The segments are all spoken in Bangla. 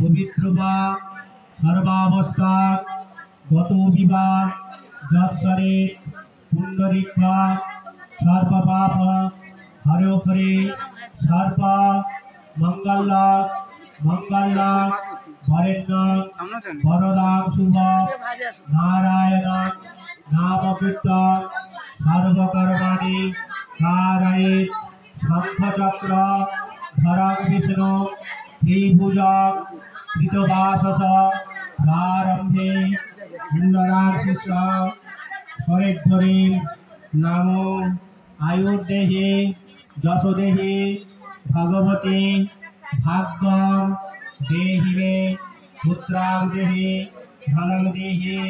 পবিত্র বা সর্বাবস্থা গত বিবাহ যৎসরে, পুণ্ডরিক্ষ সর্ব পাপ হরে হরে সর্ব মঙ্গল মঙ্গল বরেণ্য বরদাং শুভ, নারায়ণ নাম কীর্তন সর্বকর্মাণি কারয়ে শঙ্খচক্র ধরং বিষ্ণু, ত্রিভুজ সুন্দরাশিষ সরেশ্বরী নাম আয়ুর্দেহে যশোদেহে ভগবতী ভাগ্য দেহি মে পুত্রাং দেহে ধনং দেহে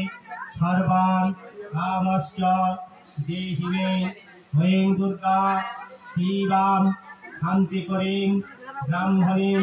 সর্বাং কামশ্চ দেহি মে দুর্গা শিবাম শান্তি করিং ব্রাহ্মণীং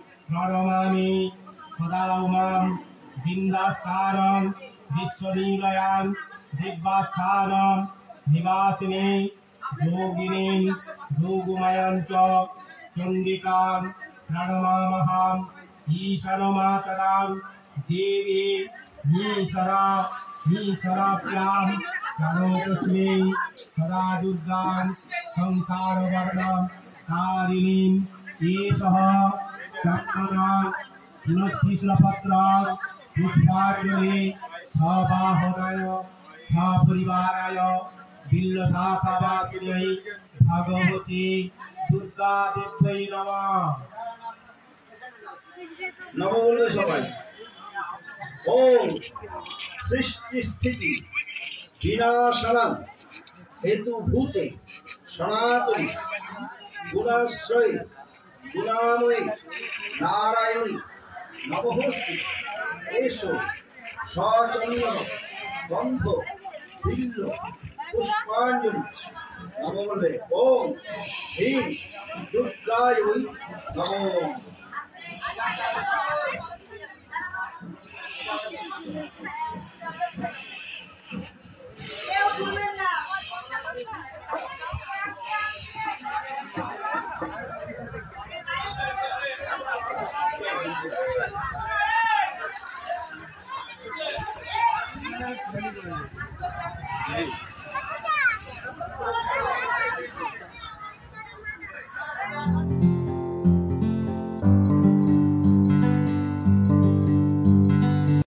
प्रणमामि सदा उमां बिन्दास्थानं विश्वनीलयां दिव्यास्थानं निवासिने, योगिनीं योगुमयं च चण्डिकां प्रणमामहाम् ईशनमातरां देवी ईशरा ईशराभ्यां प्रणोतस्मै सदा दुर्गां संसारवर्णं तारिणीं एषः চক্রনাথ লক্ষ্মীশূলপত্রাং পুষ্পাঞ্জলি সবাহনায় সপরিবারায় বিল্লসাকাবাসিনী ভগবতী দুর্গা দেবী নমঃ নবমূল্য সবাই ওম সৃষ্টি স্থিতি বিনাশনা হেতু ভূতে সনাতনী গুণাশ্রয় গুণাময়ী নারায়ণী নবহস্তি এসো সচন্দন গন্ধ বিল্ল পুষ্পাঞ্জলি বলবে ওম হ্রিম দুর্গায় নম। কেউ Hey.